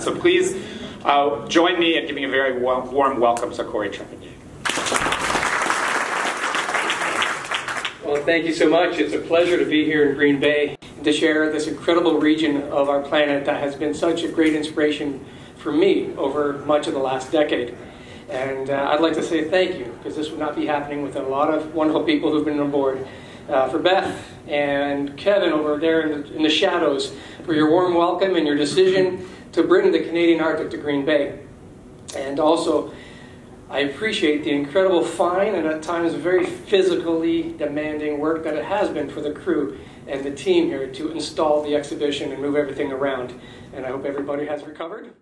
So please uh, join me in giving a very warm, warm welcome to Cory Trépanier. Well, thank you so much. It's a pleasure to be here in Green Bay and to share this incredible region of our planet that has been such a great inspiration for me over much of the last decade. And uh, I'd like to say thank you, because this would not be happening without a lot of wonderful people who've been on board. Uh, for Beth and Kevin over there in the, in the shadows, for your warm welcome and your decision to bring the Canadian Arctic to Green Bay. And also, I appreciate the incredible fine and at times very physically demanding work that it has been for the crew and the team here to install the exhibition and move everything around. And I hope everybody has recovered.